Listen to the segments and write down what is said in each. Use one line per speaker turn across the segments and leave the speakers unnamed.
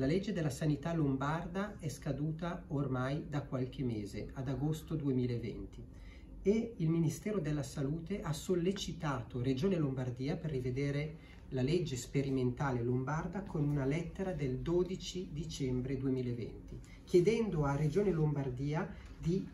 La legge della sanità lombarda è scaduta ormai da qualche mese, ad agosto 2020, e il Ministero della Salute ha sollecitato Regione Lombardia per rivedere la legge sperimentale lombarda con una lettera del 12 dicembre 2020, chiedendo a Regione Lombardia di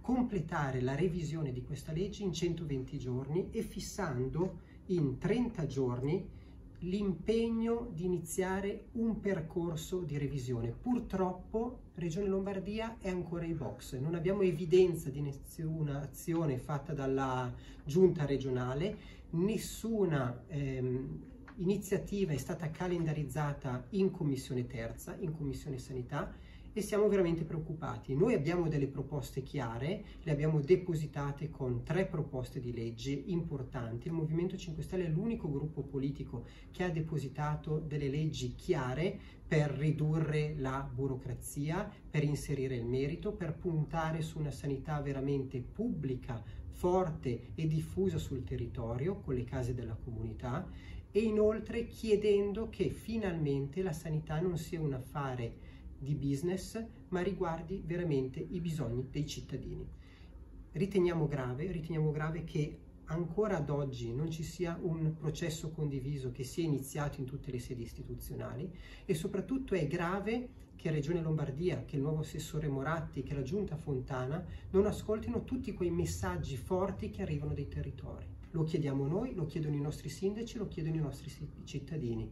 completare la revisione di questa legge in 120 giorni e fissando in 30 giorni l'impegno di iniziare un percorso di revisione. Purtroppo Regione Lombardia è ancora in box, non abbiamo evidenza di nessuna azione fatta dalla giunta regionale, nessuna ehm, iniziativa è stata calendarizzata in commissione terza, in commissione sanità e siamo veramente preoccupati. Noi abbiamo delle proposte chiare, le abbiamo depositate con tre proposte di legge importanti. Il Movimento 5 Stelle è l'unico gruppo politico che ha depositato delle leggi chiare per ridurre la burocrazia, per inserire il merito, per puntare su una sanità veramente pubblica, forte e diffusa sul territorio con le case della comunità e inoltre chiedendo che finalmente la sanità non sia un affare di business, ma riguardi veramente i bisogni dei cittadini. Riteniamo grave, riteniamo grave che ancora ad oggi non ci sia un processo condiviso che sia iniziato in tutte le sedi istituzionali e soprattutto è grave che Regione Lombardia, che il nuovo assessore Moratti, che la Giunta Fontana non ascoltino tutti quei messaggi forti che arrivano dai territori. Lo chiediamo noi, lo chiedono i nostri sindaci, lo chiedono i nostri cittadini.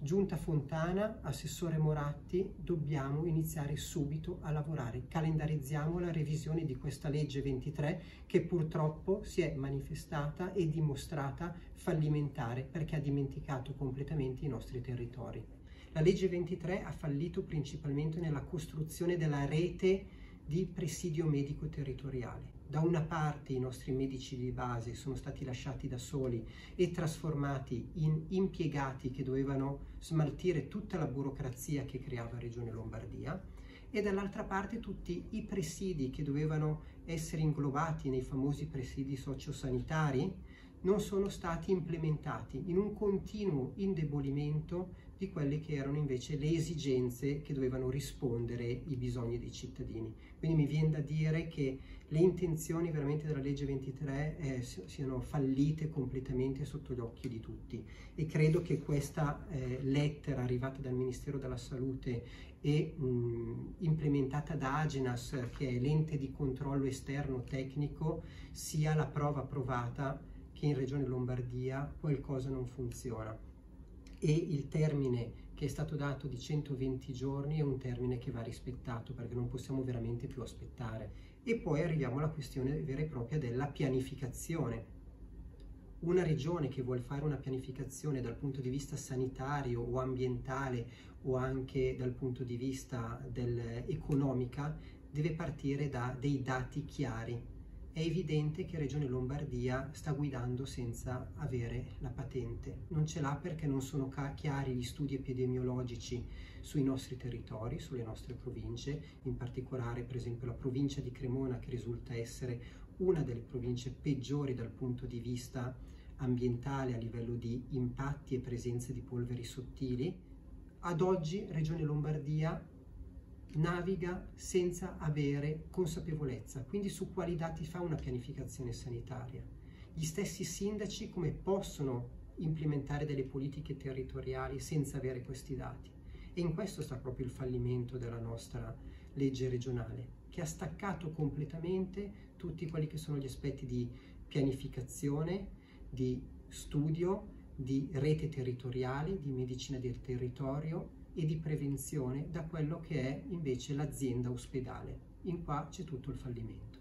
Giunta Fontana, Assessore Moratti, dobbiamo iniziare subito a lavorare. Calendarizziamo la revisione di questa legge 23 che purtroppo si è manifestata e dimostrata fallimentare perché ha dimenticato completamente i nostri territori. La legge 23 ha fallito principalmente nella costruzione della rete di presidio medico territoriale da una parte i nostri medici di base sono stati lasciati da soli e trasformati in impiegati che dovevano smaltire tutta la burocrazia che creava Regione Lombardia e dall'altra parte tutti i presidi che dovevano essere inglobati nei famosi presidi sociosanitari non sono stati implementati in un continuo indebolimento di quelle che erano invece le esigenze che dovevano rispondere i bisogni dei cittadini. Quindi mi viene da dire che le intenzioni veramente della legge 23 eh, siano fallite completamente sotto gli occhi di tutti e credo che questa eh, lettera arrivata dal Ministero della Salute e mh, implementata da Agenas, che è l'ente di controllo esterno tecnico, sia la prova provata che in Regione Lombardia qualcosa non funziona e il termine che è stato dato di 120 giorni è un termine che va rispettato perché non possiamo veramente più aspettare. E poi arriviamo alla questione vera e propria della pianificazione. Una regione che vuole fare una pianificazione dal punto di vista sanitario o ambientale o anche dal punto di vista economica deve partire da dei dati chiari è evidente che Regione Lombardia sta guidando senza avere la patente. Non ce l'ha perché non sono chiari gli studi epidemiologici sui nostri territori, sulle nostre province, in particolare per esempio la provincia di Cremona che risulta essere una delle province peggiori dal punto di vista ambientale a livello di impatti e presenza di polveri sottili. Ad oggi Regione Lombardia naviga senza avere consapevolezza, quindi su quali dati fa una pianificazione sanitaria. Gli stessi sindaci come possono implementare delle politiche territoriali senza avere questi dati. E in questo sta proprio il fallimento della nostra legge regionale, che ha staccato completamente tutti quelli che sono gli aspetti di pianificazione, di studio, di rete territoriale, di medicina del territorio e di prevenzione da quello che è invece l'azienda ospedale. In qua c'è tutto il fallimento.